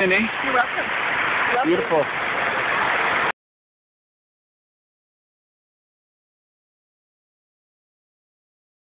Cindy. You're welcome. You're welcome. Beautiful.